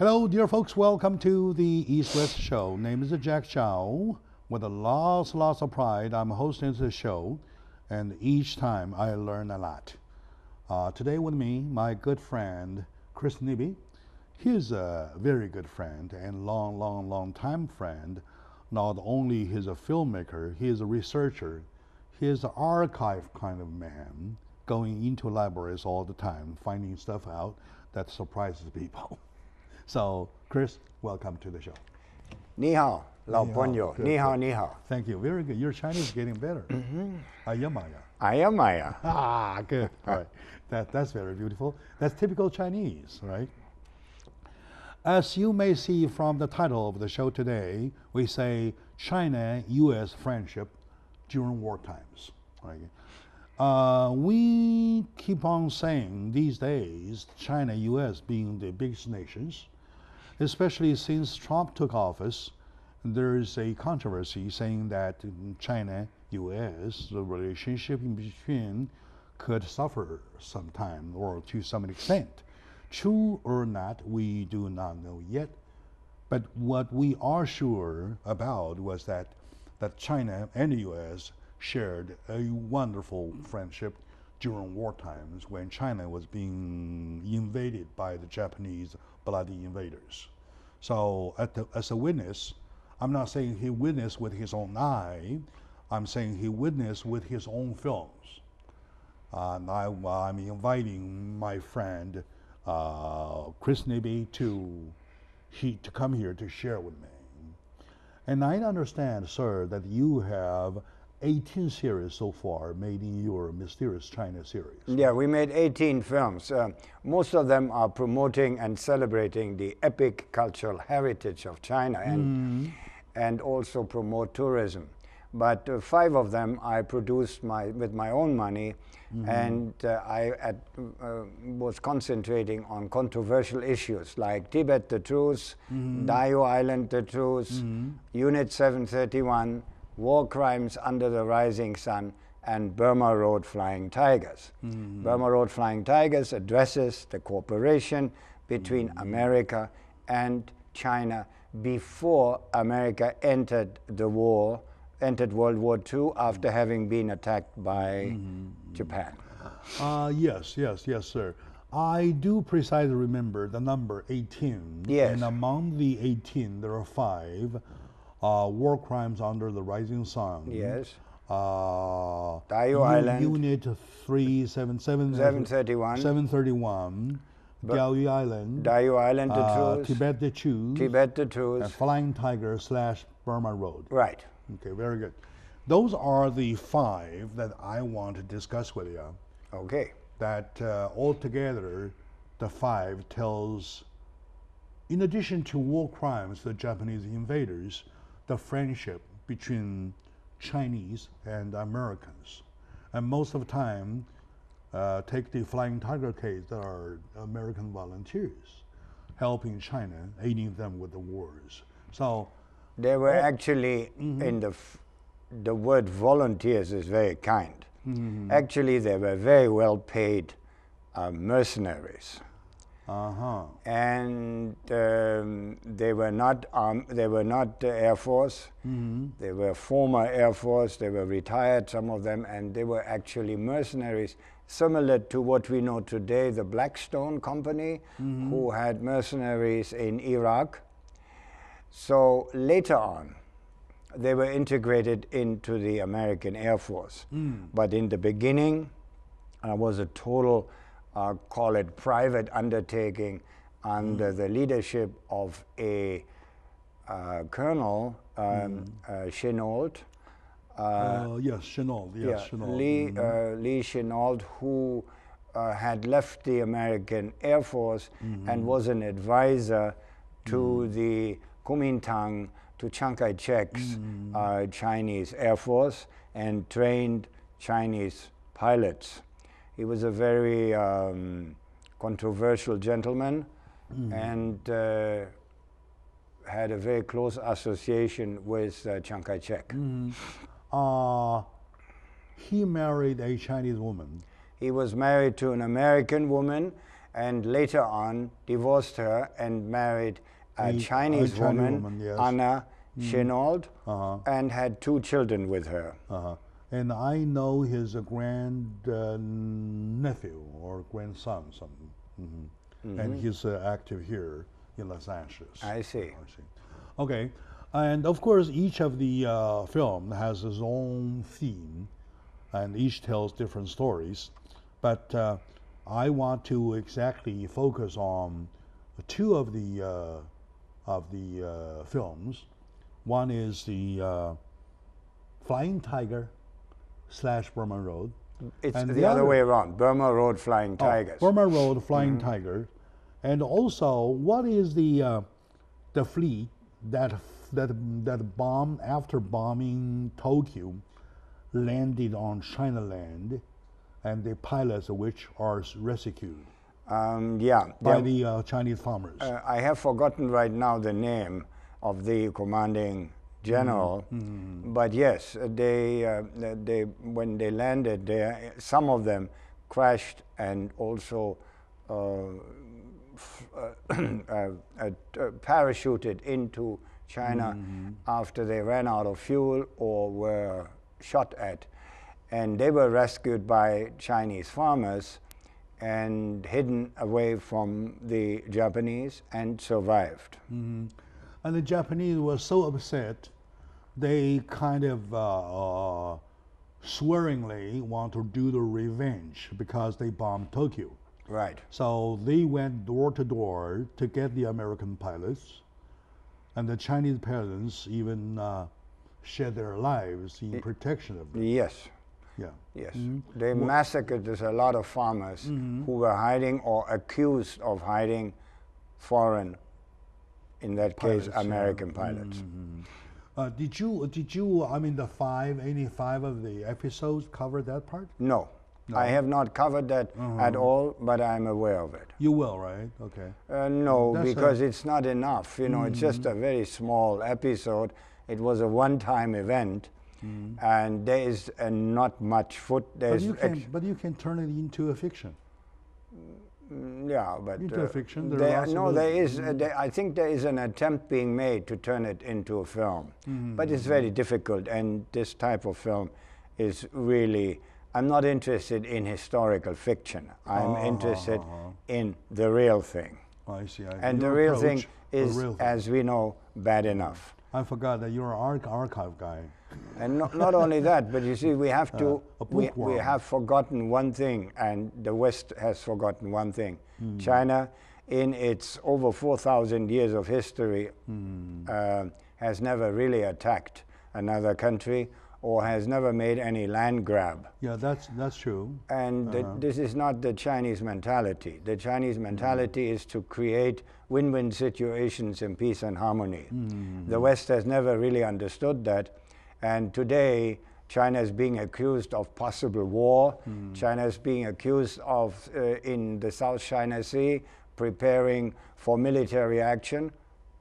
Hello, dear folks. Welcome to the East West Show. Name is Jack Chow. With a lots, lots of pride, I'm hosting this show, and each time I learn a lot. Uh, today with me, my good friend Chris Nibby. He's a very good friend and long, long, long time friend. Not only he's a filmmaker, he is a researcher. He is an archive kind of man, going into libraries all the time, finding stuff out that surprises people. So, Chris, welcome to the show. Ni hao, lao pengyou. Ni hao, ni hao. Thank you. Very good. Your Chinese is getting better. Mm-hmm. Ayamaya. Ayamaya. Ah, good. All right. That, that's very beautiful. That's typical Chinese, right? As you may see from the title of the show today, we say China U.S. friendship during war times. Right? Uh, we keep on saying these days China U.S. being the biggest nations, especially since Trump took office, there is a controversy saying that China US, the relationship in between could suffer sometime or to some extent. True or not, we do not know yet. But what we are sure about was that, that China and the US shared a wonderful friendship during war times when China was being invaded by the Japanese bloody invaders. So, at the, as a witness, I'm not saying he witnessed with his own eye, I'm saying he witnessed with his own films. And I, I'm inviting my friend uh, Chris Nibby to, he, to come here to share with me. And I understand, sir, that you have 18 series so far made in your Mysterious China series. Yeah, we made 18 films. Uh, most of them are promoting and celebrating the epic cultural heritage of China and, and also promote tourism. But uh, five of them I produced my, with my own money, and uh, I at, uh, was concentrating on controversial issues like Tibet the Truth, Diaoyu Island the Truth, Unit 731, war crimes under the rising sun, and Burma Road Flying Tigers. Mm-hmm. Burma Road Flying Tigers addresses the cooperation between mm-hmm. America and China before America entered the war, entered World War II after mm-hmm. having been attacked by Japan. Uh, yes, yes, yes, sir. I do precisely remember the number 18. Yes. And among the 18, there are five uh, war crimes under the rising sun. Yes. Uh, Diaoyu Island. Unit 377. 731. 731. Diaoyu Island. Diaoyu Island the uh, Truth, Tibet the Choose. Tibet the and Truth. Flying Tiger slash Burma Road. Right. Okay, very good. Those are the five that I want to discuss with you Okay. that uh, altogether the five tells in addition to war crimes the japanese invaders the friendship between chinese and americans. And most of the time uh, take the flying tiger case there are american volunteers helping china aiding them with the wars. So They were actually in the f- the word volunteers is very kind. Actually, they were very well paid uh, mercenaries, uh-huh and um, they were not um, they were not the air force. They were former air force. They were retired, some of them, and they were actually mercenaries. Similar to what we know today, the Blackstone Company, who had mercenaries in Iraq. So later on, they were integrated into the American Air Force. But in the beginning, uh, was a total, uh, call it private undertaking under the leadership of a uh, colonel, um, uh, Chennault. Uh, uh, yes chennault yes yeah, chennault. Lee, uh, Lee Chennault, who uh, had left the American Air Force and was an advisor to the Kuomintang, to Chiang Kai shek's uh, Chinese Air Force and trained Chinese pilots. He was a very um, controversial gentleman and uh, had a very close association with uh, Chiang Kai shek. uh, he married a Chinese woman. He was married to an American woman, and later on divorced her and married a, A- a Chinese, Chinese woman, woman, yes. Anna Chennault, Uh-huh. and had two children with her. Uh-huh. And I know his uh, grand uh, nephew or grandson, something. hmm And he's uh, active here in Los Angeles. I see. I see. Okay, and of course, each of the uh, film has its own theme, and each tells different stories. But uh, I want to exactly focus on two of the uh, of the uh, films. One is the uh, Flying Tiger slash Burma Road. It's And the, the other other- way around. Burma Road Flying Oh, Tigers. Burma Road, Flying Mm-hmm. Tiger, and also what is the uh, the fleet that that that bombed after bombing Tokyo, landed on China land, and the pilots of which are rescued Um, yeah. by there- the uh, Chinese farmers. Uh, I have forgotten right now the name of the commanding general, Mm-hmm. but yes, uh, they, uh, they when they landed there, some of them crashed and also uh, uh, uh, uh, uh, parachuted into China Mm-hmm. after they ran out of fuel or were shot at, and they were rescued by Chinese farmers and hidden away from the Japanese and survived. Mm-hmm. And the Japanese were so upset, they kind of uh, uh, swearingly want to do the revenge because they bombed Tokyo. Right. So they went door to door to get the American pilots, and the Chinese parents even uh, shed their lives in protection of them. Yes. Yeah. Yes. Mm-hmm. They massacred a lot of farmers who were hiding or accused of hiding foreign, in that Pilots, case, yeah. American pilots. Mm-hmm. Uh, did you? Did you? I mean, the five, any five of the episodes cover that part? No. I have not covered that at Uh-huh. all, but I'm aware of it. You will, right? Okay. Uh, no, That's because it's not enough. You know, it's just a very small episode. It was a one-time event, and there is uh, not much foot. But you can, but you can turn it into a fiction. Mm, yeah, but Into uh, fiction, there no, there is. Uh, there, I think there is an attempt being made to turn it into a film, but it's Mm-hmm. very difficult. And this type of film is really. I'm not interested in historical fiction. I'm Uh-huh, interested in the real thing, I see. I and the real thing is, real thing. as we know, bad enough. I forgot that you're an arch- archive guy. And not, not only that, but you see, we have to, a we, we have forgotten one thing, and the West has forgotten one thing. Hmm. China, in its over 4,000 years of history, Hmm. uh, has never really attacked another country or has never made any land grab. Yeah, that's that's true. And th- this is not the Chinese mentality. The Chinese mentality is to create win win situations in peace and harmony. The West has never really understood that. And today, China is being accused of possible war. Hmm. China is being accused of, uh, in the South China Sea, preparing for military action.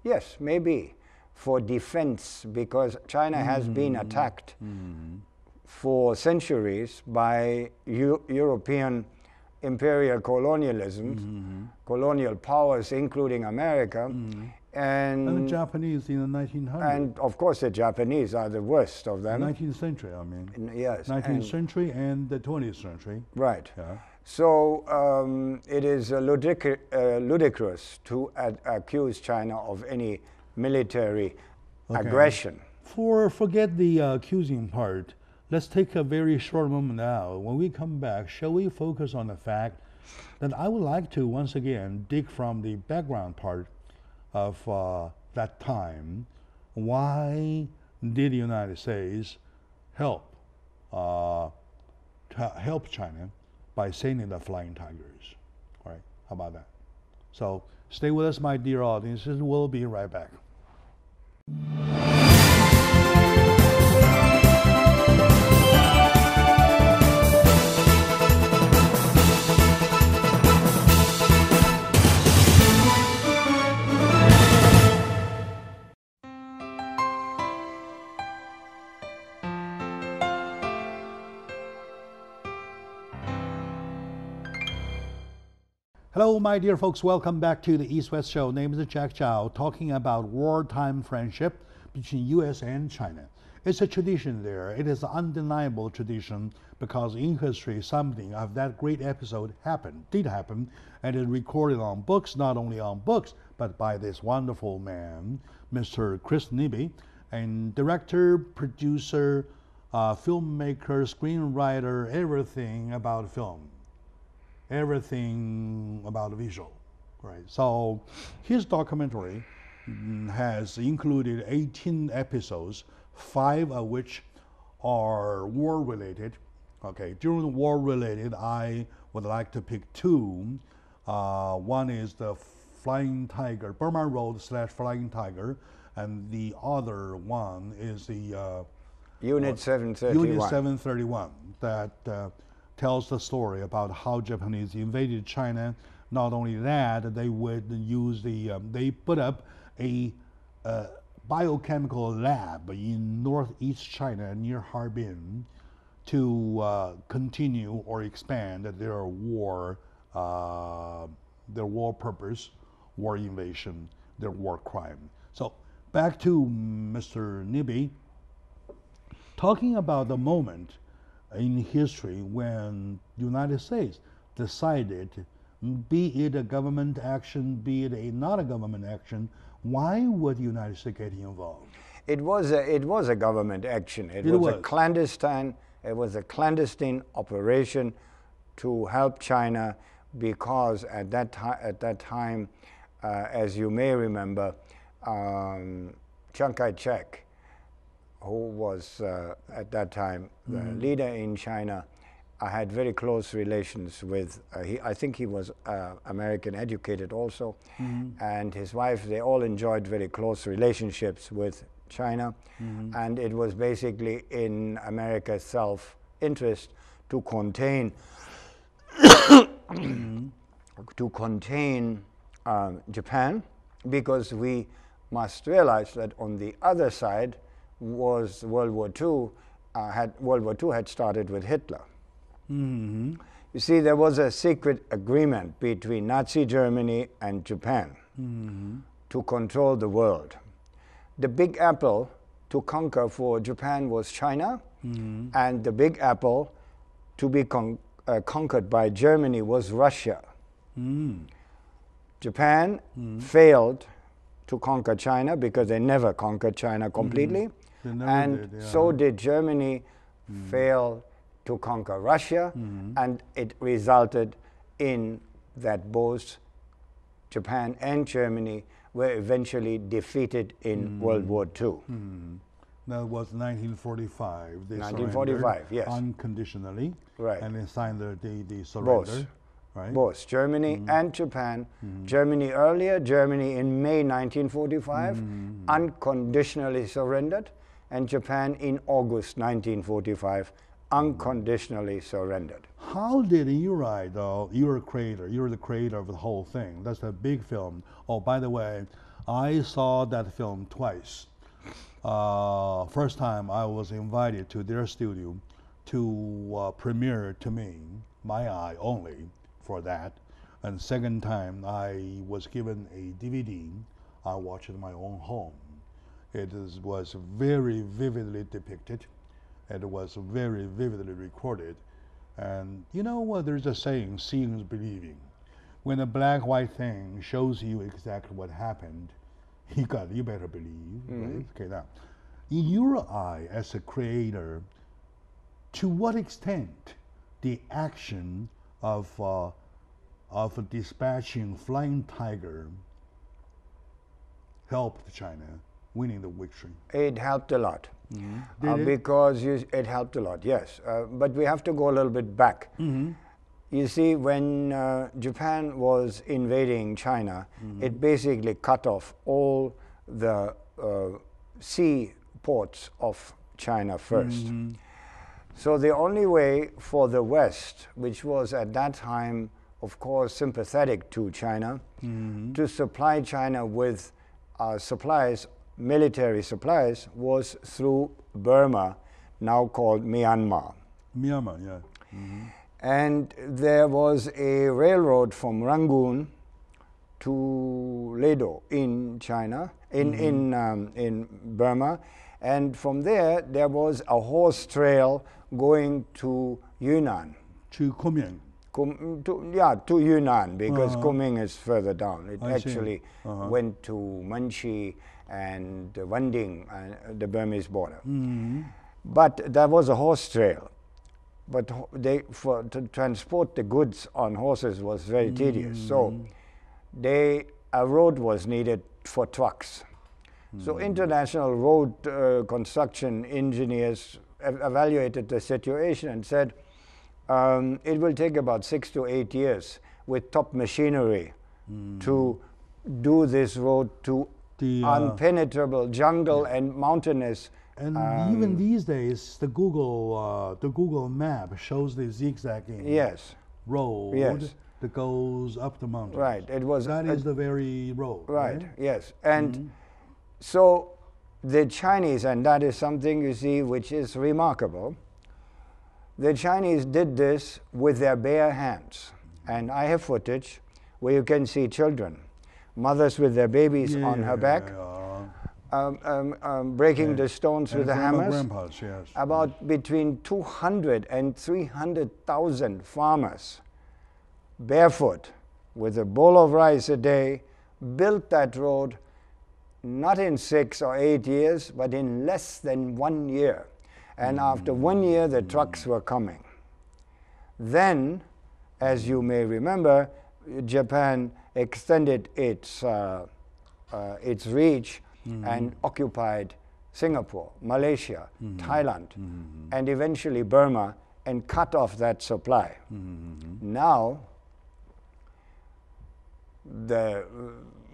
Yes, maybe. For defense, because China has been hmm. attacked hmm. for centuries by Eu- European imperial colonialism, colonial powers, including America, and And the Japanese in the 1900s, and of course the Japanese are the worst of them. 19th century. I mean, yes, 19th and- century and the 20th century. right. Yeah. So um, it is uh, ludic- uh, ludicrous to accuse China of any military Okay. aggression. For forget the uh, accusing part, let's take a very short moment now. When we come back, shall we focus on the fact that I would like to once again dig from the background part of uh, that time. Why did the United States help uh, help China by sending the Flying Tigers? All right, how about that? So stay with us, my dear audiences. We'll be right back. Hello, my dear folks. Welcome back to the East West Show. Name is Jack Chow, talking about wartime friendship between U.S. and China. It's a tradition there. It is an undeniable tradition because in history something of that great episode happened, did happen, and it recorded on books, not only on books, but by this wonderful man, Mr. Chris Nibby, and director, producer, uh, filmmaker, screenwriter, everything about film, everything about visual, right? So his documentary mm, has included 18 episodes, five of which are war related. Okay, during the war related, I would like to pick two. Uh, one is the Flying Tiger, Burma Road slash Flying Tiger, and the other one is the uh, Unit 731. Unit 731 that uh, tells the story about how Japanese invaded China. Not only that, they would use the, um, they put up a uh, biochemical lab in northeast China near Harbin to uh, continue or expand their war, uh, their war purpose, war invasion, their war crime. So back to Mr. Nibby, talking about the moment in history when the United States decided, be it a government action, be it a not a government action, why would the United States get involved? It was a, it was a government action. It, It was, was. a clandestine. It was a clandestine operation to help China because at that time, at that time, uh, as you may remember, um, Chiang Kai-shek, who was uh, at that time the leader in China, I had very close relations with. Uh, he, I think he was uh, American educated also, and his wife. They all enjoyed very close relationships with China, and it was basically in America's self-interest to contain to contain um, Japan, because we must realize that on the other side was World War II. Uh, had World War II had started with Hitler. Mm-hmm. You see, there was a secret agreement between Nazi Germany and Japan mm-hmm. to control the world. The Big Apple to conquer for Japan was China, mm-hmm. and the Big Apple to be con- uh, conquered by Germany was Russia. Mm. Japan mm. failed to conquer China because they never conquered China completely. And did, yeah. so did Germany mm. fail to conquer Russia, mm-hmm. and it resulted in that both Japan and Germany were eventually defeated in mm. World War II. Mm-hmm. That was 1945. They 1945, yes. Unconditionally. Right. And they signed the, the, the surrender. Right. Both Germany mm-hmm. and Japan. Germany earlier, Germany in May 1945, unconditionally surrendered, and Japan in August 1945, unconditionally surrendered. How did you write, though? You're a creator. You're the creator of the whole thing. That's a big film. Oh, by the way, I saw that film twice. Uh, first time I was invited to their studio to uh, premiere to me, my eye only for that. And second time I was given a DVD. I watched in my own home. It is, was very vividly depicted. It was very vividly recorded. And you know what? There's a saying, seeing is believing. When a black white thing shows you exactly what happened, you got you better believe, right? Okay, now, in your eye as a creator, to what extent the action of uh, of dispatching Flying Tiger helped China winning the victory? It helped a lot. Did Uh, it? because you, it helped a lot, yes. Uh, but we have to go a little bit back. You see, when uh, Japan was invading China, it basically cut off all the uh, sea ports of China 1st So the only way for the West, which was at that time, of course, sympathetic to China, to supply China with uh, supplies, military supplies, was through Burma, now called Myanmar. Myanmar, yeah. And there was a railroad from Rangoon to Ledo in China, in, in, um, in Burma. And from there, there was a horse trail going to Yunnan. To Kunming. Kum, to, yeah, to Yunnan because Uh-huh. Kunming is further down. It I actually Uh-huh. went to Manchi and uh, Wanding, uh, the Burmese border. Mm. But there was a horse trail. But they, for, to transport the goods on horses was very tedious. So they, a road was needed for trucks. So international road uh, construction engineers ev- evaluated the situation and said um, it will take about six to eight years with top machinery to do this road to The, uh, unpenetrable jungle and mountainous. And um, even these days, the Google uh, the Google map shows the zigzagging Yes, road Yes. that goes up the mountain. right. It was That is the very road. Right, yes. And so the Chinese, and that is something you see which is remarkable, the Chinese did this with their bare hands. And I have footage where you can see children, mothers with their babies on her back, Yeah. um, um, um, breaking the stones And with the hammers. Grandpas, yes. About between 200 and 300,000 farmers, barefoot, with a bowl of rice a day, built that road not in six or eight years, but in less than one year. And after one year, the trucks were coming. Then, as you may remember, Japan extended its, uh, uh, its reach hmm. and occupied Singapore, Malaysia, hmm. Thailand, hmm. and eventually Burma and cut off that supply. Now, the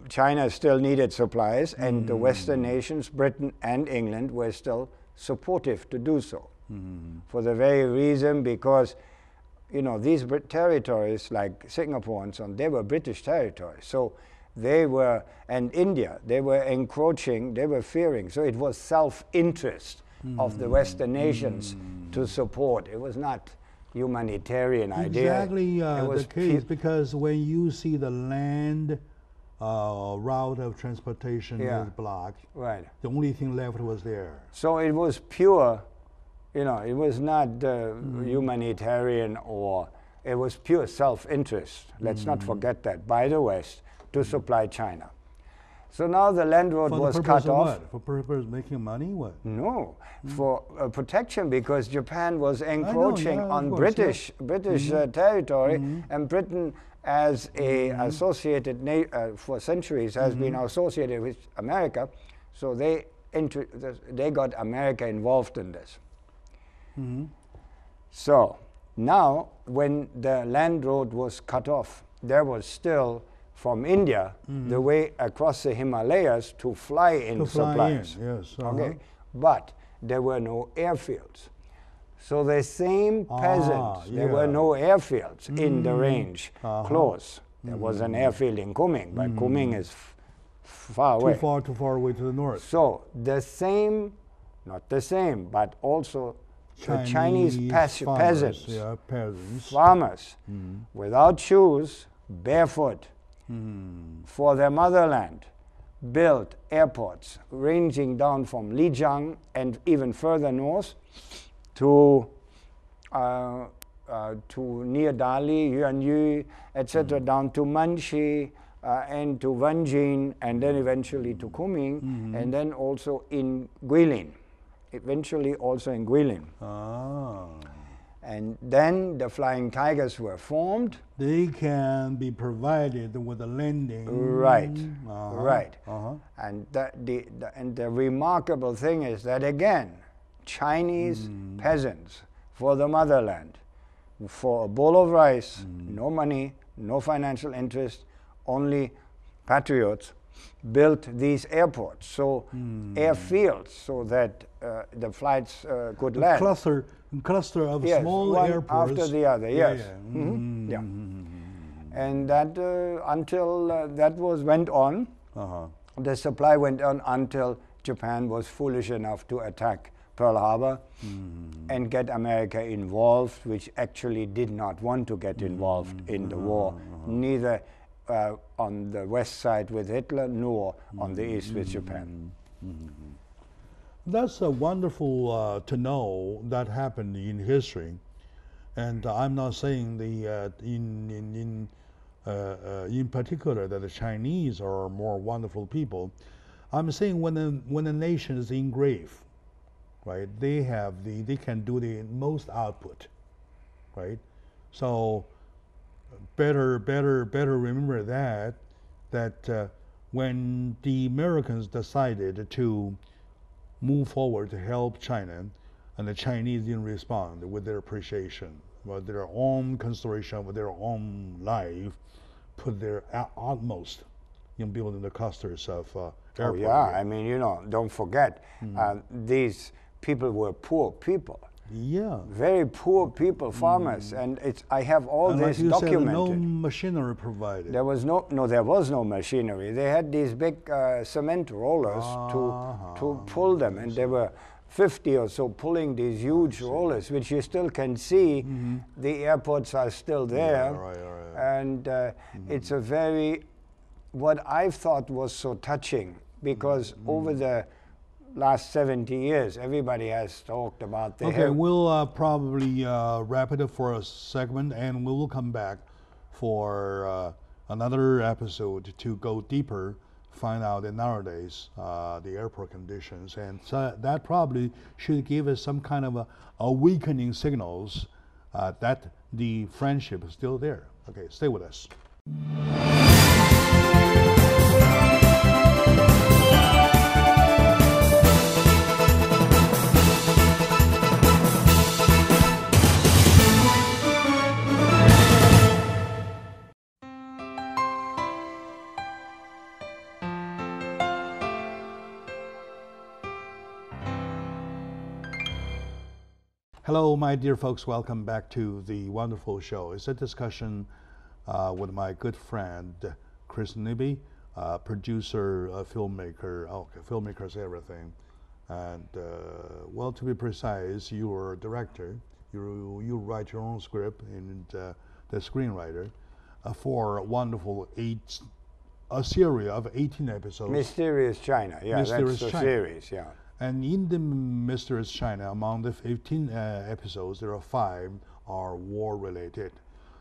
China still needed supplies, and the Western nations, Britain and England, were still supportive to do so. For the very reason because, you know, these Brit- territories like Singapore and so on, they were British territories. So they were, and India, they were encroaching, they were fearing. So it was self-interest of the Western nations to support. It was not humanitarian idea. Exactly uh, It the case because when you see the land uh, route of transportation Yeah. is blocked, right. the only thing left was there. So it was pure, you know, it was not uh, humanitarian or it was pure self-interest. Let's not forget that by the West to supply China. So now the land road For was cut of off. what? For purpose of making money? What? No, for uh, protection because Japan was encroaching yeah, on course, British British uh, territory, and Britain, as a associated na- uh, for centuries, has been associated with America. So they they got America involved in this. So now, when the land road was cut off, there was still from India the way across the Himalayas to fly in To fly in, supplies. yes, uh-huh. Okay, but there were no airfields. So the same peasants, Ah, there were no airfields in the range Uh-huh. close. There was an airfield in Kunming, but Kunming is f- far Too far, too far away to the north. So the same, not the same, but also the Chinese pas- farmers, peasants, Yeah, peasants. farmers, without shoes, barefoot, for their motherland, built airports ranging down from Lijiang and even further north to uh, uh, to near Dali, Yuanyu, etc., down to Manchi uh, and to Wanjin, and then eventually to Kunming, and then also in Guilin, eventually also in Guilin. Ah. And then the Flying Tigers were formed. They can be provided with a landing. Right, Uh-huh, right. Uh-huh. And the, the, the, and the remarkable thing is that again, Chinese peasants for the motherland, for a bowl of rice, no money, no financial interest, only patriots, built these airports, so airfields, so that uh, the flights uh, could A land. cluster, cluster of Yes, small one airports. after the other. Yeah, Yes. yeah. Yeah. Mhm. And that uh, until uh, that was went on, Uh-huh. the supply went on until Japan was foolish enough to attack Pearl Harbor and get America involved, which actually did not want to get involved in the war, neither uh, on the west side with Hitler nor on the east with Japan. That's uh, wonderful uh, to know that happened in history, and I'm not saying the uh, in in in, uh, uh, in particular that the Chinese are more wonderful people. I'm saying when a, when a nation is in grave, right? They have the they can do the most output, right? So better better better remember that that uh, when the Americans decided to move forward to help China, and the Chinese didn't respond with their appreciation, with their own consideration, with their own life, put their utmost in building the clusters of uh, Oh, yeah, I mean, you know, don't forget, uh, these people were poor people. Yeah. Very poor people, farmers, and it's. I have all And this like you said, documented. no machinery provided. There was no, no, there was no machinery. They had these big uh, cement rollers Ah, to to pull them, and there were 50 or so pulling these huge rollers, which you still can see. The airports are still there, Mm-hmm. right, right, right. and uh, it's a very, what I thought was so touching, because Mm-hmm. over the last 70 years, everybody has talked about the Okay, we'll uh, probably uh, wrap it up for a segment, and we will come back for uh, another episode to go deeper, find out that nowadays uh, the airport conditions, and so that probably should give us some kind of a awakening signals uh, that the friendship is still there. Okay, stay with us. Hello, my dear folks. Welcome back to the wonderful show. It's a discussion uh, with my good friend Chris Nibby, uh, producer, uh, filmmaker. Oh, okay, filmmaker is everything. And uh, well, to be precise, you're a director. You you write your own script and uh, the screenwriter uh, for a wonderful eight a series of 18 episodes. Mysterious China. Yeah, Mysterious that's the China. series. Yeah. And in the Mysterious China, among the 15 uh, episodes, there are five are war related.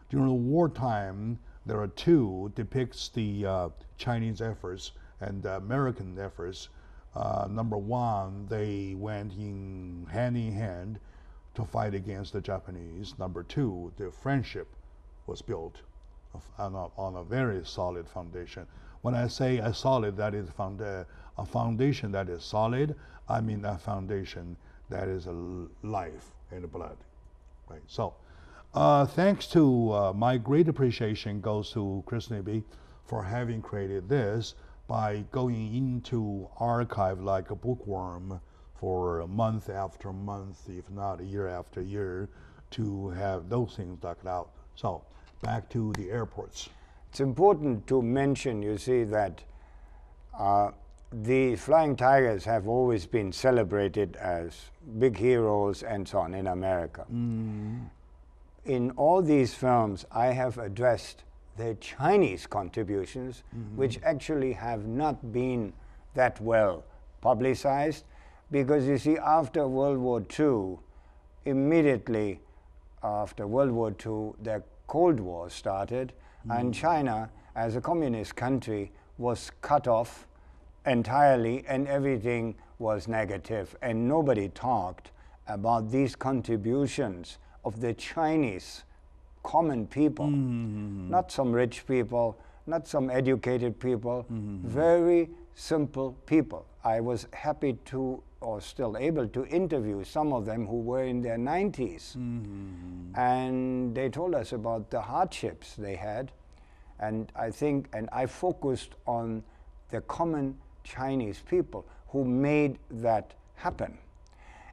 During the wartime, there are two depicts the uh, Chinese efforts and the American efforts. Uh, number one, they went in hand in hand to fight against the Japanese. Number two, their friendship was built on a, on a very solid foundation. When I say a solid, that is found, uh, a foundation that is solid, I mean a foundation that is life and blood. Right. So, uh, thanks to uh, my great appreciation goes to Chris Nibby for having created this by going into archive like a bookworm for month after month, if not year after year, to have those things dug out. So, back to the airports. It's important to mention, you see, that uh, the Flying Tigers have always been celebrated as big heroes and so on in America. Mm. In all these films, I have addressed the Chinese contributions, mm-hmm. which actually have not been that well publicized, because you see, after World War II, immediately after World War II, the Cold War started, and mm. China, as a communist country, was cut off entirely, and everything was negative, and nobody talked about these contributions of the Chinese common people, mm-hmm. not some rich people, not some educated people, mm-hmm. very simple people. I was happy to, or still able to interview some of them who were in their 90s. Mm-hmm. And they told us about the hardships they had. And I think, and I focused on the common Chinese people who made that happen.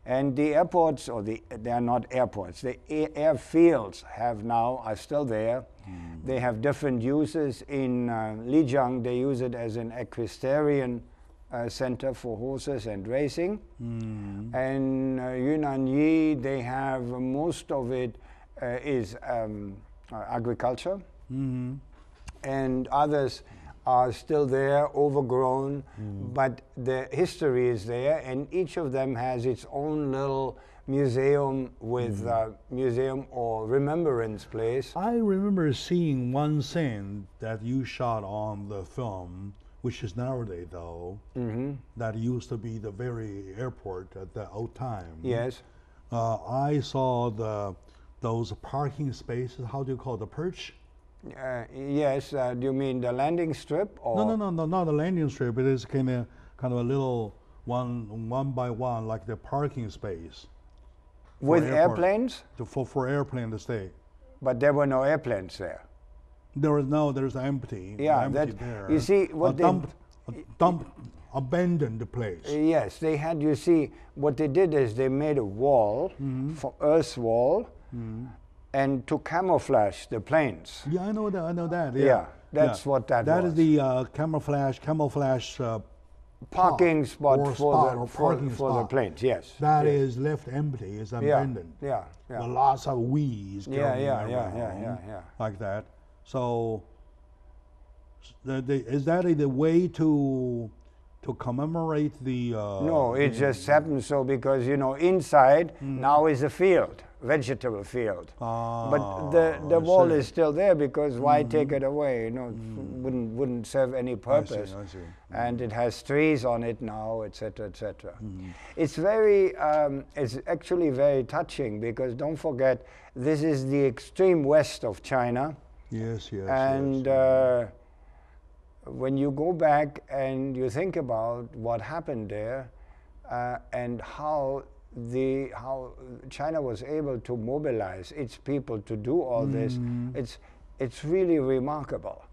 And the airports, or the they are not airports, the air, airfields have now are still there. They have different uses. In uh, Lijiang, they use it as an equestrian uh, center for horses and racing. Mm. And uh, Yunnan Yi, they have most of it uh, is um, uh, agriculture, Mm. and others are still there, overgrown, but the history is there, and each of them has its own little museum with uh, museum or remembrance place. I remember seeing one scene that you shot on the film, which is nowadays though, hmm that used to be the very airport at the old time. Yes. Uh, I saw the those parking spaces. How do you call it? the perch? Uh, yes. Uh, do you mean the landing strip? Or No, no, no, no, not a landing strip. It is kind of kind of a little one one by one, like the parking space With airport. airplanes, to, for for airplane to stay. but there were no airplanes there. There is no, there's empty. Yeah, empty that- there. you see, what a they- dumped, a dumped, abandoned place. Yes, they had. You see, what they did is they made a wall, Mm-hmm. for earth wall, and to camouflage the planes. Yeah, I know that. I know that. Yeah, Yeah, that's what that That is was. the uh, camouflage, camouflage. Uh, Parking spot or for spot the or for, for the planes. Yes. that yes. is left empty. Is abandoned. yeah, yeah. With lots of weeds. Yeah, yeah, yeah, yeah, yeah, yeah. Like that. So, the, the, is that a, the way to to commemorate the? Uh, No, it just happens so because you know inside Mm. now is a field, vegetable field. but the Ah, the wall see. Is still there because why take it away? You know, it wouldn't wouldn't serve any I see, purpose. I see. And it has trees on it now, etc., etc. Mm-hmm. It's very, um, it's actually very touching because don't forget, this is the extreme west of China, Yes, yes. and yes. uh, when you go back and you think about what happened there uh, and how the how China was able to mobilize its people to do all this, it's it's really remarkable.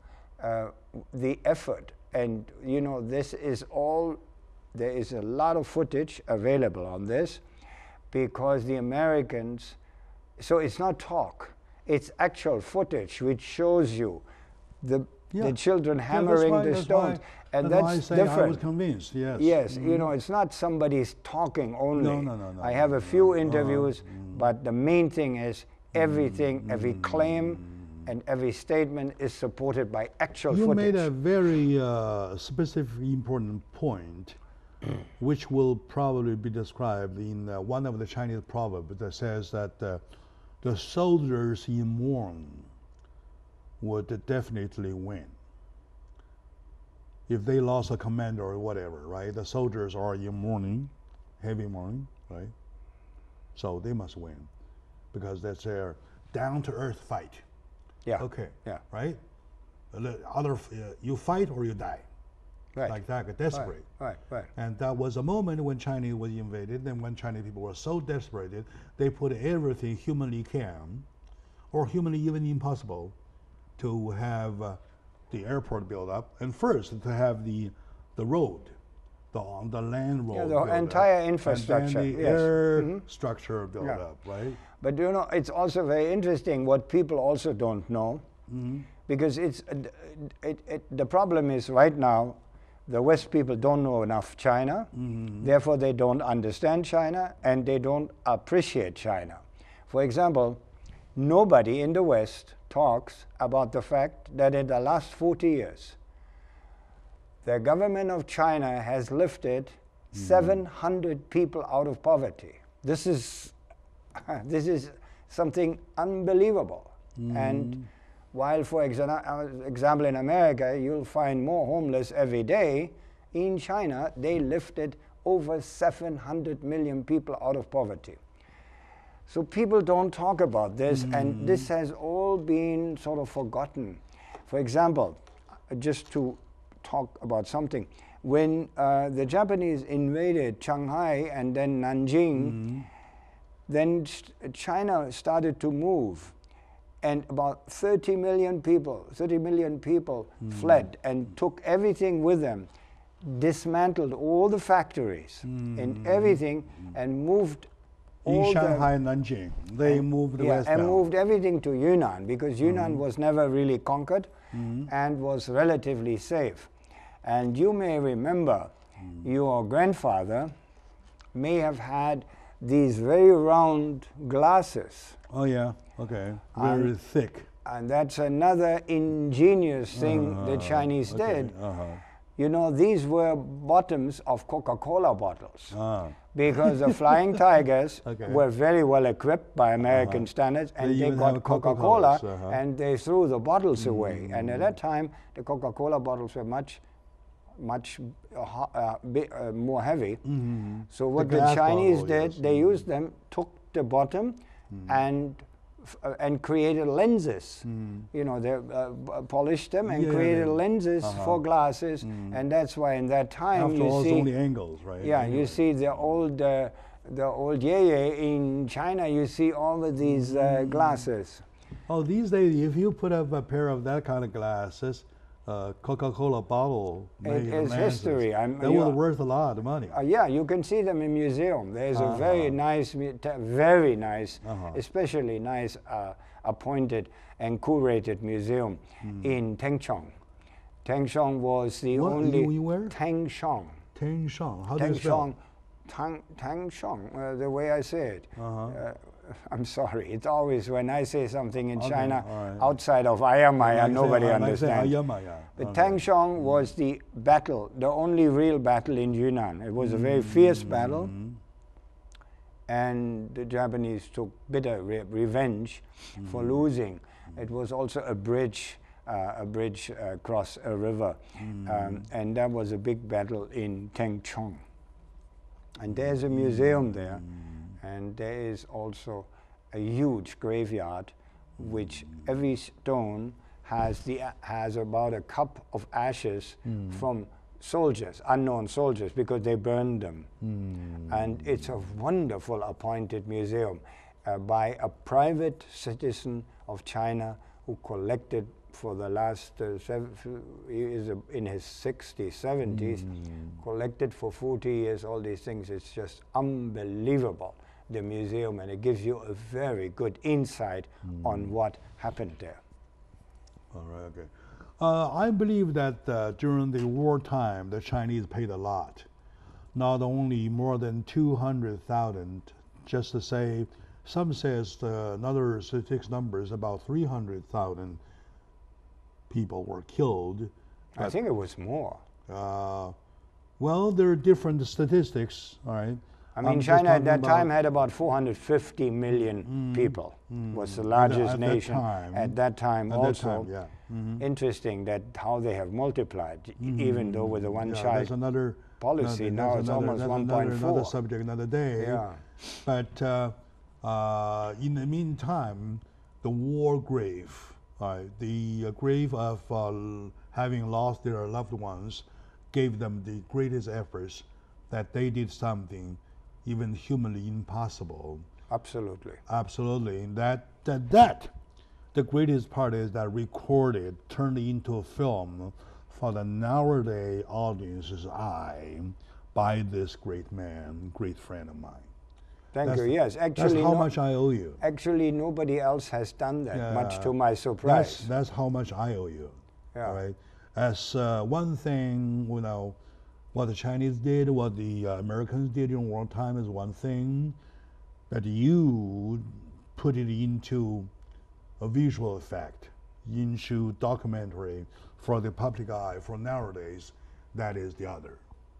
Uh, the effort and you know this is all there is a lot of footage available on this because the Americans so it's not talk it's actual footage which shows you the Yeah. the children Yeah, hammering why- the stones and that's, why I that's say I was different convinced. Yes. yes you know it's not somebody's talking only No, no, no, no, i have a few no. interviews Mm. but the main thing is everything every claim Mm. and every statement is supported by actual You footage made a very uh, specific, important point, which will probably be described in uh, one of the Chinese proverbs that says that uh, the soldiers in mourn would definitely win. If they lost a commander or whatever, right? The soldiers are in mourning, heavy mourning, right? So they must win because that's their down to earth fight. yeah Okay. yeah Right? The Other, uh, you fight or you die. right Like that, right desperate. right right And that was a moment when China was invaded, and when Chinese people were so desperate, they put everything humanly can, or humanly even impossible, to have uh, the airport built up, and first to have the the road, the on the land road. Yeah, the built up, entire and infrastructure, then the yes. air Mhm. structure built Yeah. up, right? But you know, it's also very interesting what people also don't know, because it's uh, it, it, the problem is right now, the West people don't know enough China, therefore they don't understand China and they don't appreciate China. For example, nobody in the West talks about the fact that in the last 40 years, the government of China has lifted 700 people out of poverty. This is this is something unbelievable. And while, for exa- uh, example, in America, you'll find more homeless every day, in China, they lifted over 700 million people out of poverty. So people don't talk about this, and this has all been sort of forgotten. For example, uh, just to talk about something, when uh, the Japanese invaded Shanghai and then Nanjing, then China started to move, and about 30 million people, 30 million people fled and took everything with them, dismantled all the factories and everything, and moved In all the Shanghai and Nanjing, they moved yeah, westbound. and moved everything to Yunnan because Yunnan was never really conquered and was relatively safe. And you may remember your grandfather may have had these very round glasses. Oh yeah. Okay. Very thick. And that's another ingenious thing the Uh-huh. Chinese Okay, did. Uh-huh. You know, these were bottoms of Coca Cola bottles. Ah. Because the Flying Tigers Okay. were very well equipped by American standards, and They they, got Coca Cola, Coca-Colas, uh-huh. and they threw the bottles away. And Mm. at that time, the Coca Cola bottles were much, much uh, uh, uh, more heavy. Mhm. So what The the, Chinese bottle, did, yes. they Mm. used them, took the bottom, and f- uh, and created lenses. You know, they uh, polished them and Mm. Yeah, created they- lenses uh-huh. for glasses, and that's why in that time After you all, it's see, only angles, right? yeah, you see the old. Uh, the old yeye in China, you see all of these uh, Mm. glasses. Oh, these days, if you put up a pair of that kind of glasses, uh, Coca-Cola bottle, It made of is history. I'm- would are- worth a lot of money. Uh, yeah, you can see them in museum. There's a very Uh-huh. nice, mu- te- very nice, Uh-huh. especially nice uh, appointed and curated museum Hmm. in Tengchong. Tengchong was the What? only You- you? Tengchong. Tang how do you spell? Tengchong, Tang Tengchong, uh, the way I say it. Uh-huh. Uh, I'm sorry. It's always when I say something in Okay, China right. outside of Ayamaya, Like say- nobody like I say understands. Ayamaya. But Okay. Tengchong was the battle, the only real battle in Yunnan. It was a very fierce battle, Mm-hmm. and the Japanese took bitter re- revenge for losing. It was also a bridge, uh, a bridge uh, across a river, um, and that was a big battle in Tengchong. And there's a museum there, and there is also a huge graveyard, which every stone has the has about a cup of ashes from soldiers, unknown soldiers, because they burned them. And it's a wonderful appointed museum uh, by a private citizen of China who collected for the last uh, seven, he is in his 60s, 70s, collected for 40 years all these things. It's just unbelievable, the museum, and it gives you a very good insight on what happened there. All right, okay. Uh, I believe that uh, during the wartime, the Chinese paid a lot. Not only more than 200,000, just to say, some says uh, another statistics number is about 300,000 people were killed. I think it was more. Uh, well, there are different statistics, all right? I mean, I'm China at that time had about 450 million people. Was the largest at that nation time. at that time. At that also, time, yeah. Mhm. interesting that how they have multiplied, e- even though with the one Mm-hmm. Yeah, child another policy. another- now it's another- almost that's another, another 1.4. subject, another day. Yeah. But uh, uh, in the meantime, the war grave, uh, the uh, grave of uh, having lost their loved ones, gave them the greatest efforts that they did something even humanly impossible. Absolutely. Absolutely. That, that, that, the greatest part is that recorded, turned into a film for the nowadays audience's eye by this great man, great friend of mine. Thank That's- you. Yes, That's actually, how no- much I owe you. actually nobody else has done that. Much to my surprise. that's how much I owe you. Yeah. Right. As uh, one thing, you know, what the Chinese did, what the uh, Americans did in wartime is one thing, but you put it into a visual effect, into documentary for the public eye for nowadays, that is the other.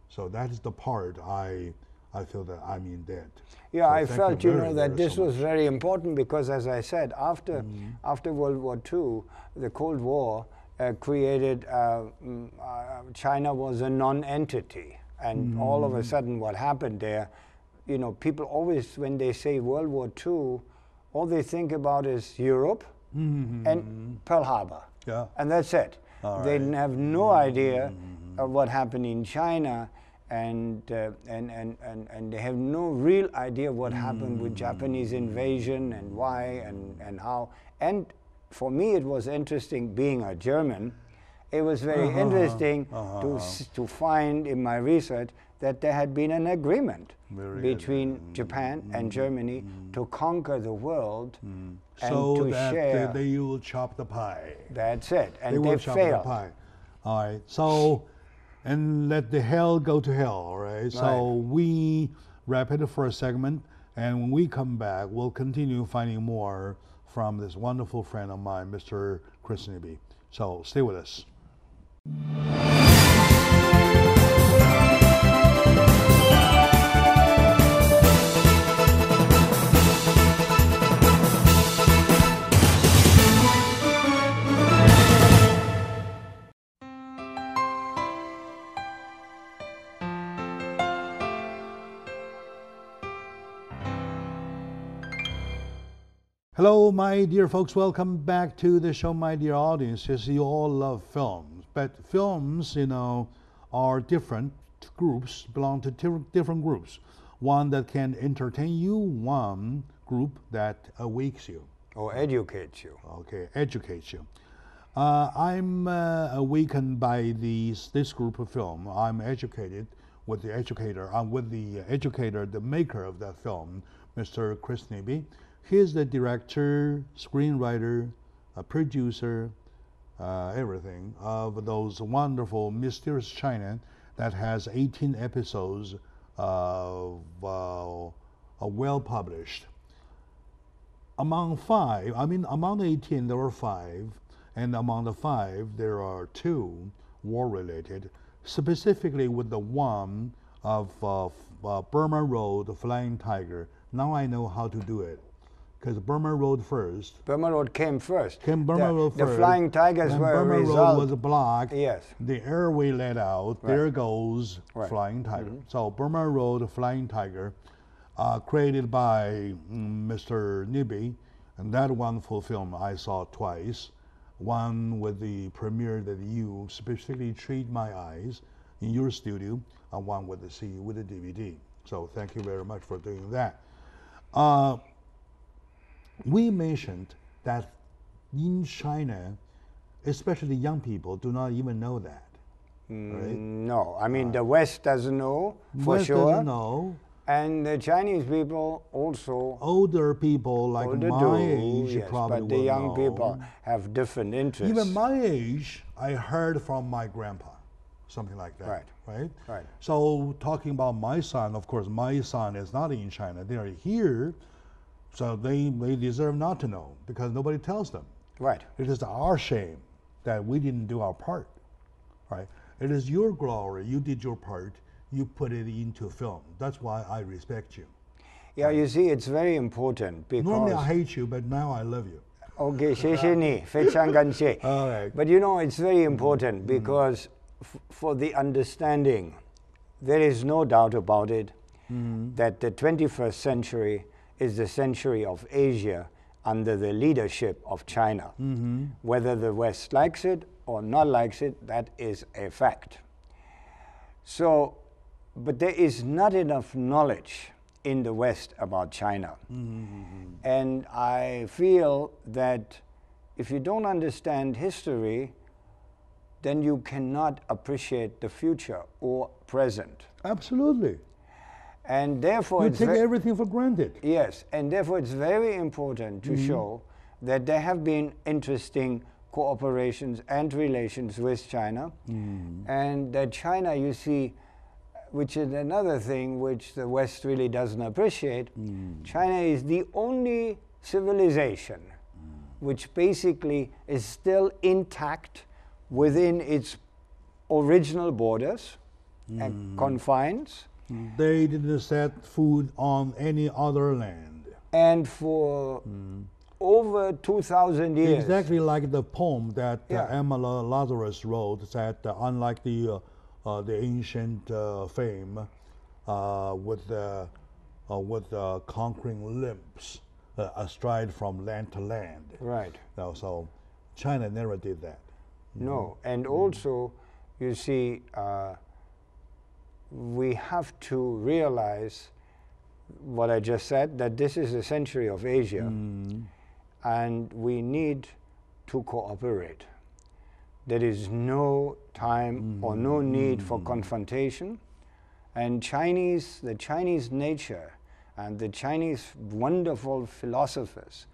So that is the part I, I feel that I'm in debt. Yeah, So I felt, you very, know, that this so was very important because, as I said, after Mm-hmm. after World War II, the Cold War created uh, mm, uh, China was a non-entity, and all of a Mm-hmm. sudden, what happened there, you know, people always when they say World War II, all they think about is Europe and Pearl Harbor, Mm-hmm. Yeah. and that's it. All they right. Mm-hmm. have no idea of what happened in China, and, uh, and, and, and, and they have no real idea what happened with Japanese invasion and why and, and how. And for me, it was interesting being a German. It was very Uh-huh, interesting uh-huh. to, to find in my research that there had been an agreement Very good. between Japan and Germany to conquer the world and so to that share. they, they will chop the pie. That's it. And they they, will chop failed. the pie. All right. So, and let the hell go to hell, right? So we wrap it for a segment, and when we come back, we'll continue finding more from this wonderful friend of mine, Mr. Chris Nibby. So stay with us. Hello, my dear folks. Welcome back to the show, my dear audience. Yes, you all love films, but films, you know, are different groups, belong to different groups. One that can entertain you, one group that awakes you, Or educate you. okay, educates you. Uh, I'm uh, awakened by these, this group of film. I'm educated with the educator. I'm with the educator, the maker of that film, Mr. Chris Nibby. He's the director, screenwriter, a producer, uh, everything of those wonderful Mysterious China that has 18 episodes of uh, uh, well published. Among five, I mean, among the 18, there were five, and among the five, there are two war related, specifically with the one of uh, uh, Burma Road, Flying Tiger. Now I know how to do it. Because Burma Road first, Burma Road came first. Came Burma the, Road the. Flying Tigers were Burma a Road result. was blocked. Yes. The airway let out. There goes Right. Flying Tiger. So Burma Road, Flying Tiger, uh, created by mm, Mr. Nibby, and that wonderful film I saw twice. One with the premiere that you specifically treat my eyes in your studio, and one with the C with the DVD. So thank you very much for doing that. Uh, we mentioned that in China, especially young people, do not even know that. Right? Mm, no, I mean uh, the West doesn't know for West sure, doesn't know. and the Chinese people also Older people like older my do, age yes, probably but the young know. people have different interests. Even my age, I heard from my grandpa, something like that. Right. Right. Right. So talking about my son, of course, my son is not in China. They are here, so they they deserve not to know because nobody tells them. right. It is our shame that we didn't do our part, right? It is your glory. You did your part. You put it into film. That's why I respect you. Yeah, you see, it's very important Normally I because hate you, but now I love you. OK，谢谢你，非常感谢。 All right. But you know, it's very important because f- for the understanding, there is no doubt about it that the 21st century is the century of Asia under the leadership of China. Mm-hmm. Whether the West likes it or not likes it, that is a fact. So, but there is not enough knowledge in the West about China. Mm-hmm. And I feel that if you don't understand history, then you cannot appreciate the future or present. Absolutely. And therefore, You it's take everything for granted. Yes, and therefore it's very important to mm-hmm. show that there have been interesting cooperations and relations with China, mm. and that China, you see, which is another thing which the West really doesn't appreciate, mm. China is the only civilization mm. which basically is still intact within its original borders and confines. They didn't set food on any other land. and for over 2,000 years. Exactly like the poem that uh, Emma Lazarus wrote that uh, unlike the uh, uh, the ancient uh, fame uh, with uh, uh, with uh, conquering limbs uh, astride from land to land. Right. Now, so China never did that. No. And also, you see, uh, we have to realize what I just said that this is a century of Asia, mm. and we need to cooperate. There is no time or no mm. need for mm. confrontation. And Chinese, the Chinese nature and the Chinese wonderful philosophers,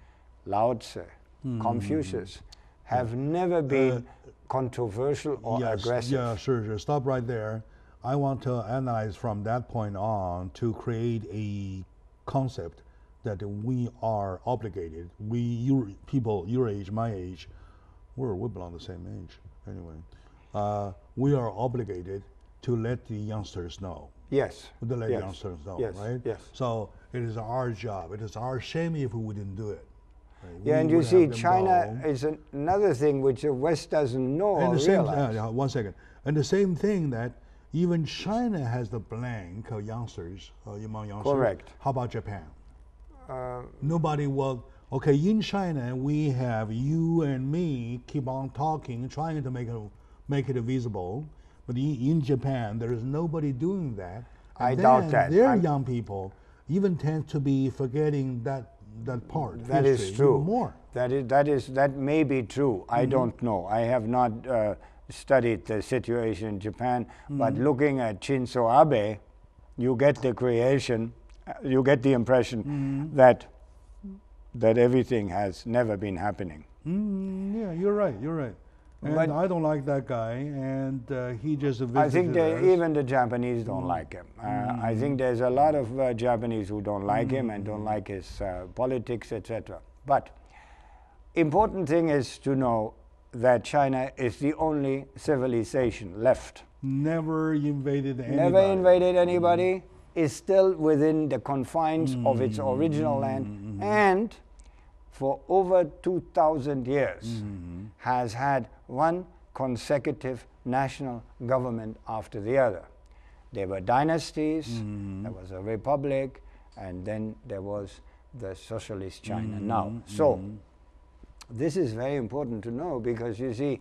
Lao Tzu, Confucius, have never been uh, controversial or yes, aggressive. Yeah, sure, sure. Stop right there. I want to analyze from that point on to create a concept that we are obligated. We, your people, your age, my age, we're we belong the same age anyway. Uh, we are obligated to let the youngsters know. Yes. To let yes. youngsters know, yes. right? Yes. So it is our job. It is our shame if we didn't do it. right? Yeah, We and you see, China know. is an, another thing which the West doesn't know And the same, uh, one second. And the same thing that even China has the blank of youngsters uh, among youngsters. Correct. How about Japan? Uh, Nobody will. Okay, in China we have you and me keep on talking, trying to make it make it visible. But in, in Japan, there is nobody doing that. And I doubt that. Their I'm- young people even tend to be forgetting that that part. That is history, true. More. That is that is that may be true. Mm-hmm. I don't know. I have not uh, studied the situation in Japan, but Mm-hmm. looking at Shinzo Abe, you get the creation, uh, you get the impression Mm-hmm. that that everything has never been happening. Mm, yeah, you're right. You're right. And But- I don't like that guy, and uh, he just visited I think they, even the Japanese don't like him. Uh, I think there's a lot of uh, Japanese who don't like him and don't like his uh, politics, etc. But important thing is to know that China is the only civilization left. never invaded anybody. Never invaded anybody. Is still within the confines of its Mm-hmm. original land, and for over 2,000 years Mm-hmm. has had one consecutive national government after the other. There were dynasties, Mm-hmm. there was a republic, and then there was the socialist China Mm-hmm. now. So, this is very important to know because you see,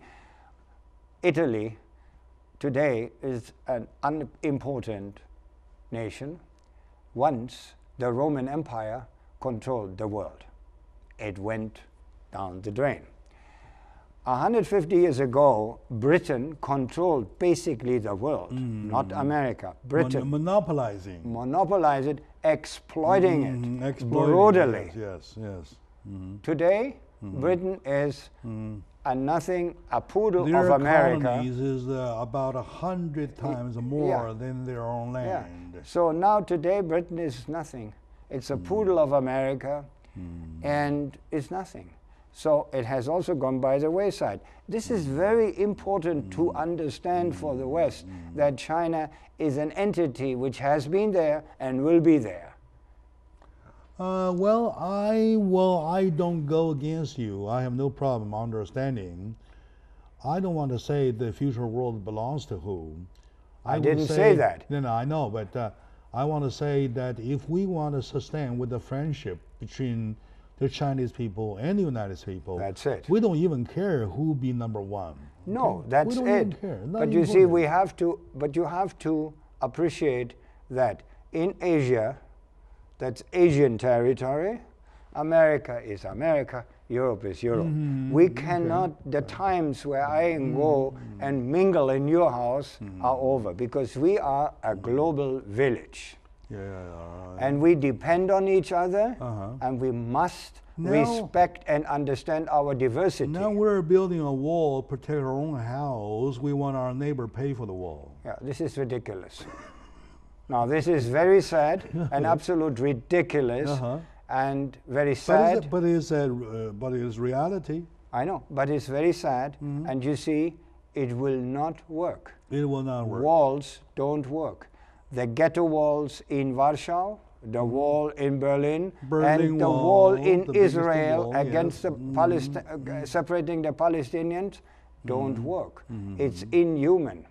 Italy today is an unimportant nation. Once the Roman Empire controlled the world, it went down the drain. 150 years ago, Britain controlled basically the world, not America. Mon- Britain monopolizing. monopolized it, exploiting Mhm, it exploiting, brutally. Yes, yes. yes. Mhm. Today, Mm-hmm. Britain is mm. a nothing, a poodle Their of America. colonies is uh, about a hundred times more than their own land. Yeah. land. So now today Britain is nothing. It's a mm. poodle of America mm. and it's nothing. So it has also gone by the wayside. This is very important to understand for the West that China is an entity which has been there and will be there. Uh, well, I well, I don't go against you. I have no problem understanding. I don't want to say the future world belongs to whom. I would didn't say that. No, no, I know, but uh, I want to say that if we want to sustain with the friendship between the Chinese people and the United States people, That's it. We don't even care who be number one. No, okay? that's we don't it. Even care. Not But you see, we have to. But you have to appreciate that in Asia, that's Asian territory. America is America. Europe is Europe. Mm-hmm. We cannot. The times where I can go and mingle in your house Mm-hmm. are over because we are a global village. Yeah. And we depend on each other, Uh-huh. and we must Now- respect and understand our diversity. Now we're building a wall, to protect our own house. We want our neighbor pay for the wall. Yeah, this is ridiculous. Now, this is very sad and absolute ridiculous Uh-huh. and very But sad. it's, but it's, uh, uh, but it's reality. I know, but it's very sad. Mm-hmm. And you see, it will not work. It will not work. Walls don't work. The ghetto walls in Warsaw, the wall in Berlin, Mm-hmm. Berlin and the Wall, wall in the Israel wall, against yes. Mm-hmm. the Palesti- uh, separating the Palestinians don't work. Mm-hmm. It's inhuman.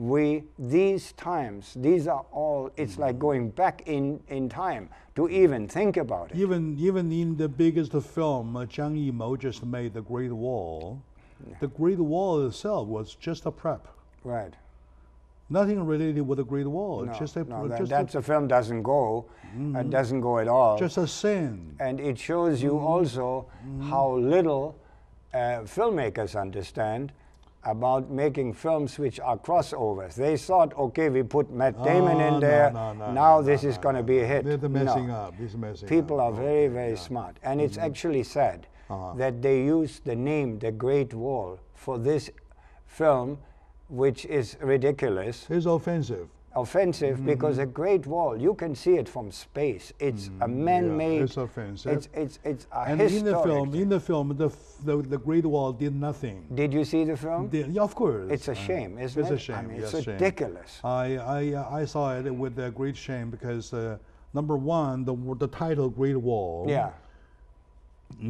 We these times, these are all. It's like Mm-hmm. going back in in time to even think about it. Even even in the biggest film, uh, Zhang Yimou just made the Great Wall. The Great Wall itself was just a prep. Right. Nothing related with the Great Wall. No, just a no, that, just, that's a, a film doesn't go. Mm-hmm. It doesn't go at all. just a sin. and it shows you Mm-hmm. also how little uh, filmmakers understand about making films which are crossovers. They thought, okay, we put Matt Damon Oh, in there. no, no, now no, this no, is going to be a hit. They're, messing up. Messing People up. are very, very yeah. smart, and it's Mm-hmm. actually sad Uh-huh. that they used the name The Great Wall for this film, which is ridiculous It's offensive. Offensive Mm-hmm. because a great wall you can see it from space it's a man-made Mm, it's offensive. it's it's, it's a And in the film, in the film, the, f- the the Great Wall did nothing. did you see the film The- yeah, of course. it's a Uh, shame isn't it's it a shame. i mean yes, it's shame. ridiculous I I uh, I saw it with great shame because uh, number one, the the title Great Wall. yeah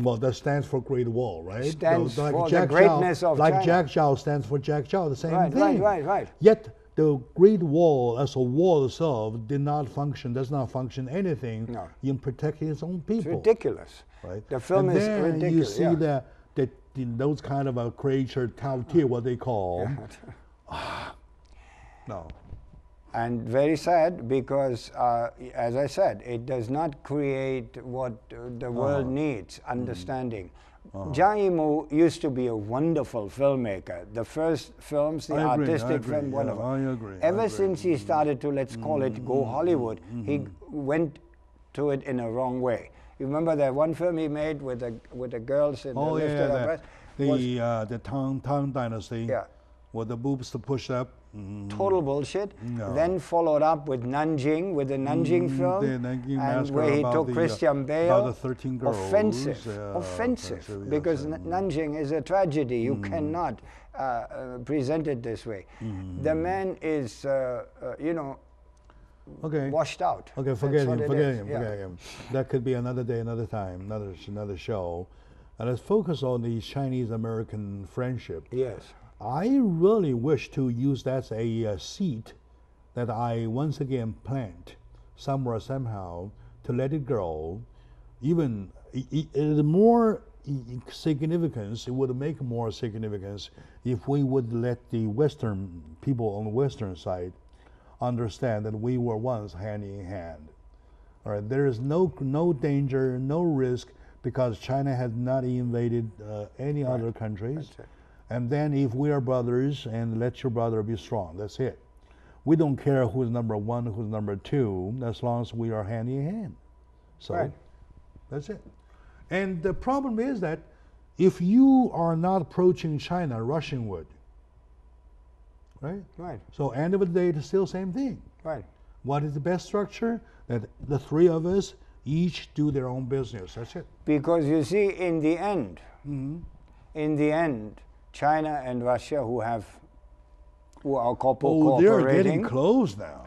Well, that stands for Great Wall, right? Stands like for the Jack greatness Chow, of like China. Jack Chow stands for Jack Chow, the same right thing. right right right Yet the Great Wall, as a wall itself, did not function. Does not function anything No. in protecting its own people. it's ridiculous right? the film and is then you see yeah. that that those kind of a creature, Tao what they call. no. and very sad because uh, as i said it does not create what uh, the world Uh-huh. needs Mm-hmm. understanding Zhang Yimou used to be a wonderful filmmaker. The first films, the I agree, artistic agree, film, yeah, wonderful. I agree, I Ever agree. Mm-hmm. since he started to, let's call it, go Hollywood, he went to it in a wrong way. You remember that one film he made with the with the girls in Oh the yeah, yeah breast? the uh, the Tang Tang Dynasty. Yeah. With the boobs to push up. Mhm. total bullshit. No. Then followed up with Nanjing, with the Nanjing Mm, film, the Nanjing and where he took the, uh, Christian Bale. about the 13 girls, Offensive, uh, offensive, offensive, yes, because N- Nanjing is a tragedy. You Mm. cannot uh, uh, present it this way. Mm-hmm. The man is, uh, uh, you know, Okay. washed out. Okay, forget him. Forget is, him. yeah. Forget him. That could be another day, another time, another another show. And let's focus on the Chinese American friendship. Yes. I really wish to use that as a uh, seed that I once again plant somewhere somehow to let it grow. Even i- i- it is more significance. It would make more significance if we would let the Western people on the Western side understand that we were once hand in hand. All right, there is no no danger, no risk because China has not invaded uh, any other countries. And then if we are brothers, and let your brother be strong. That's it. We don't care who's number one, who's number two, as long as we are hand in hand. So Right. that's it. And the problem is that if you are not approaching China, Russian would. Right? Right. So end of the day, it's still the same thing. Right. What is the best structure? That the three of us each do their own business. That's it. Because you see, in the end, Mm-hmm. in the end, China and Russia, who have, who are corpo- Oh, they're getting close now.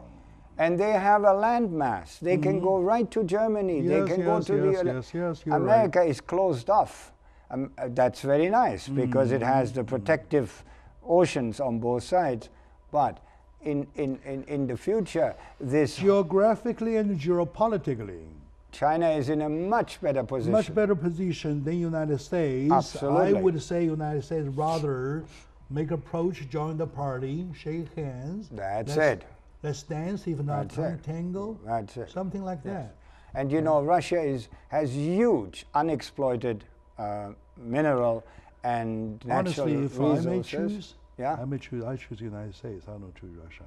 and they have a landmass. They can go right to Germany. Mm-hmm. Yes, they can go yes, to yes, the. yes, yes, you're right. America is closed off. Um, uh, that's very nice because it has Mm-hmm. the protective oceans on both sides. But in, in, in, in the future, this Geographically and geopolitically, China is in a much better position. much better position than United States. Absolutely. I would say United States rather make approach, join the party, shake hands. That's let's, it. Let's dance, if not That's tango. That's it. Something like that. And you know, Russia is, has huge unexploited uh, mineral and natural Honestly, if I may resources. choose, Yeah? I may choose. I choose the United States. I don't choose Russia.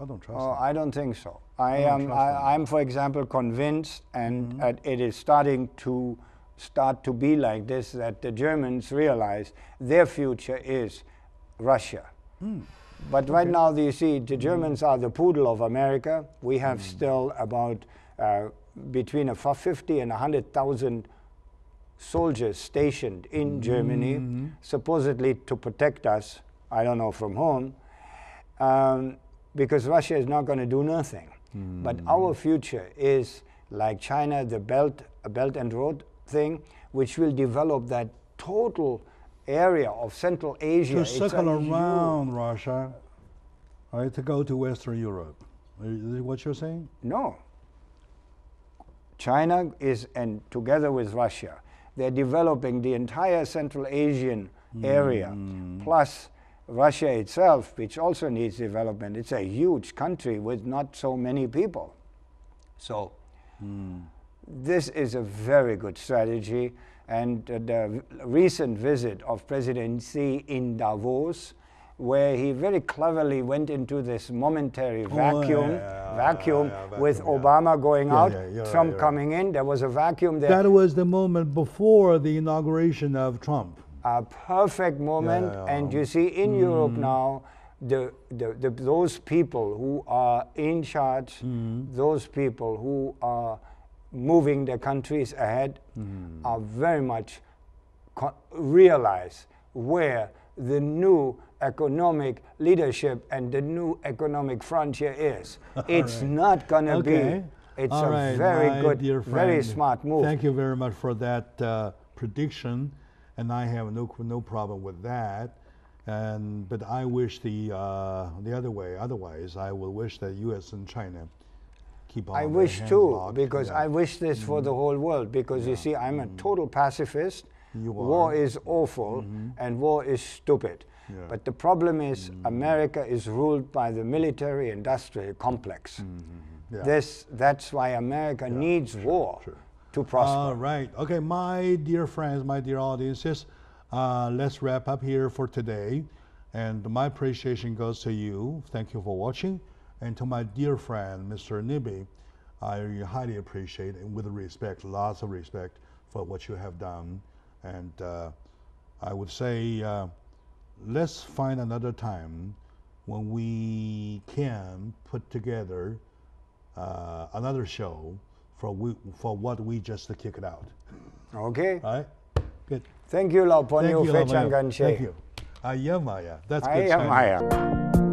I don't trust Oh, them. I don't think so. I don't am. I, I'm, for example, convinced, and Mm-hmm. uh, it is starting to start to be like this that the Germans realize their future is Russia. Hmm. But right now, you see, the Germans are the poodle of America. We have Hmm. still about uh, between a f- 50 and 100,000 soldiers stationed in Germany, Mm-hmm. supposedly to protect us. I don't know from whom, um, because Russia is not going to do nothing. But hmm. our future is like China, the Belt, Belt and Road thing, which will develop that total area of Central Asia. to circle huge- around Russia, right, to go to Western Europe. Is what you're saying? No. China is, and together with Russia, they're developing the entire Central Asian area, hmm. plus Russia itself, which also needs development. It's a huge country with not so many people. So, this is a very good strategy. And uh, the recent visit of President Xi in Davos where he very cleverly went into this momentary Oh, yeah, vacuum, yeah, vacuum yeah, yeah, with. Obama going out, right, Trump right. coming in. There was a vacuum there. That was the moment before the inauguration of Trump. A perfect moment. Yeah, yeah, And you see, in hmm. Europe now, the, the, the, those people who are in charge, hmm. those people who are moving their countries ahead, hmm. are very much co- realize where the new economic leadership and the new economic frontier is. It's right. not going to Okay. be. It's All a right, very good, dear very smart move. Thank you very much for that uh, prediction, and I have no no problem with that. And but I wish the uh, the other way. Otherwise, I will wish that U.S. and China keep on. I wish too, locked. because Yeah. Mm. I wish this for the whole world. Because you see, I'm a total pacifist. You war are. Mm-hmm. is awful and war is stupid. Yeah. Mm. But the problem is, America is ruled by the military industrial complex. Mm-hmm. Yeah. This, that's why America needs war sure. To prosper. All right. Okay, my dear friends, my dear audiences, uh, let's wrap up here for today. And my appreciation goes to you. Thank you for watching. And to my dear friend, Mr. Nibby, I highly appreciate and with respect, lots of respect for what you have done. And uh, I would say, uh, let's find another time when we can put together uh, another show for we, for what we just kick it out. okay? All right? Good. Thank you, Lao Thank pengyou you, Fe Chang Gan Thank you. Ayamaya. That's good Ayamaya. Chinese.